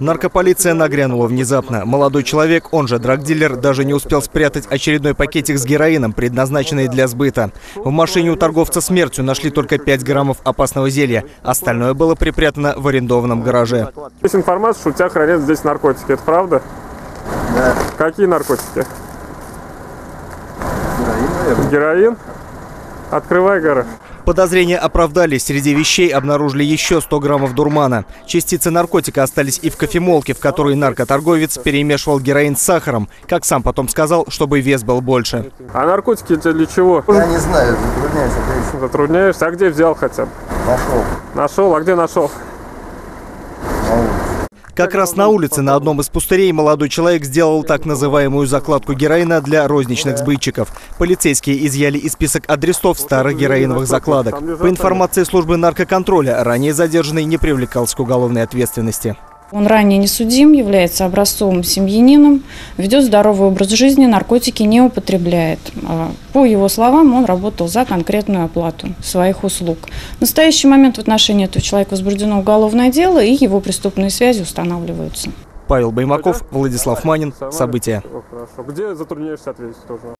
Наркополиция нагрянула внезапно. Молодой человек, он же драгдилер, даже не успел спрятать очередной пакетик с героином, предназначенный для сбыта. В машине у торговца смертью нашли только 5 граммов опасного зелья. Остальное было припрятано в арендованном гараже. Есть информация, что у тебя хранятся здесь наркотики. Это правда? Да, Какие наркотики? героин, наверное. Героин? Открывай гараж. Подозрения оправдались. Среди вещей обнаружили еще 100 граммов дурмана. Частицы наркотика остались и в кофемолке, в которой наркоторговец перемешивал героин с сахаром. Как сам потом сказал, чтобы вес был больше. А наркотики это для чего? Я не знаю, затрудняюсь. Затрудняешься? А где взял хотя бы? Нашел Нашел? А где нашел? Как раз на улице на одном из пустырей молодой человек сделал так называемую закладку героина для розничных сбытчиков. Полицейские изъяли из список адресов старых героиновых закладок. По информации службы наркоконтроля, ранее задержанный не привлекался к уголовной ответственности. Он ранее не судим, является образцовым семьянином, ведет здоровый образ жизни, наркотики не употребляет. А, По его словам, он работал за конкретную оплату своих услуг. В настоящий момент в отношении этого человека возбуждено уголовное дело, и его преступные связи устанавливаются. Павел Баймаков, Владислав Манин. События. Где затрудняешься ответить тоже?